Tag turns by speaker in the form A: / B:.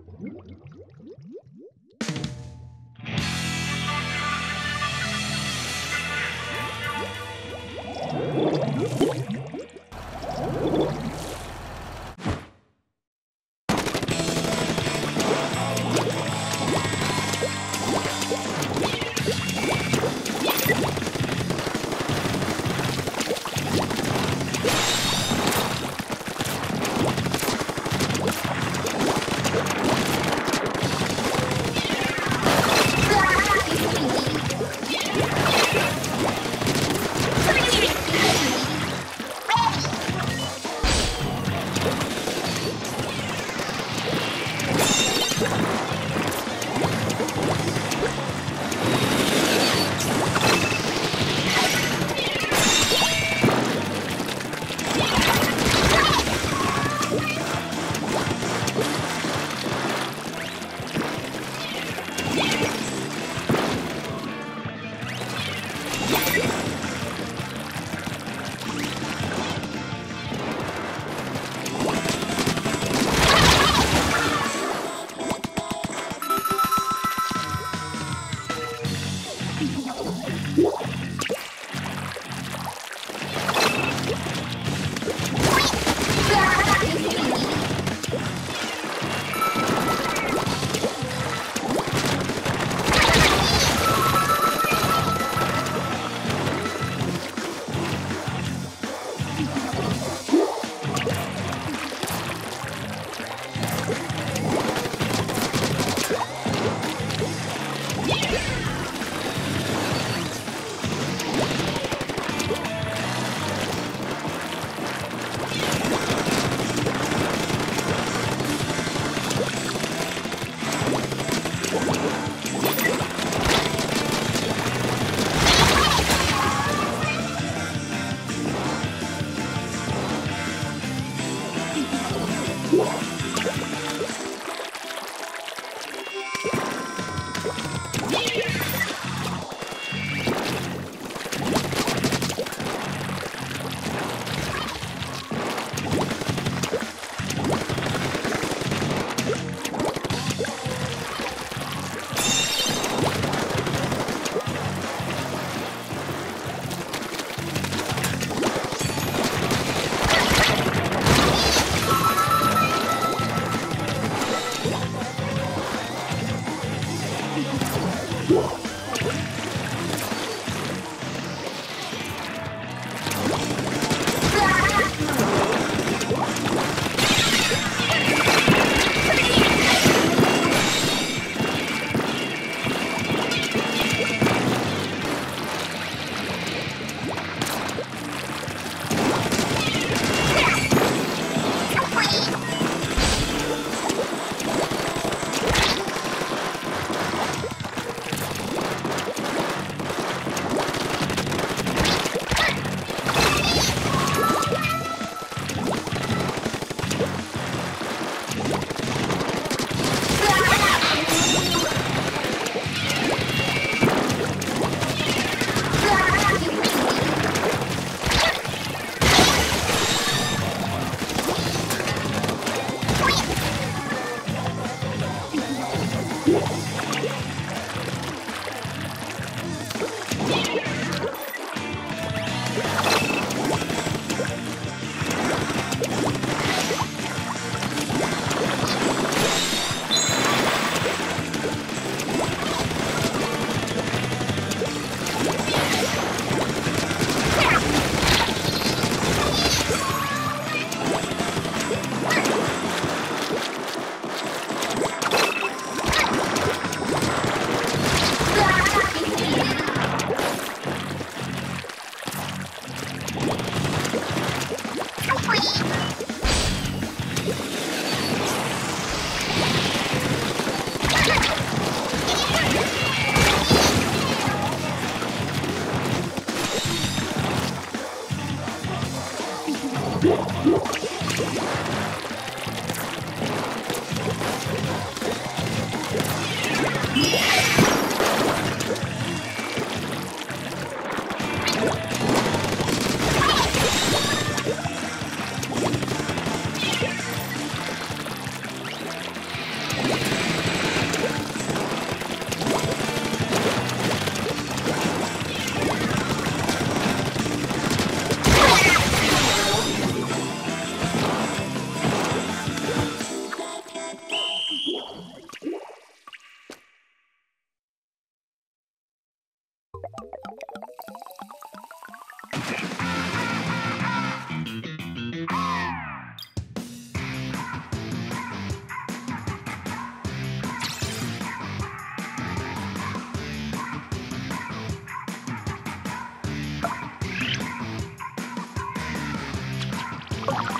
A: Mm-hmm. Yeah. it.
B: Yeah. you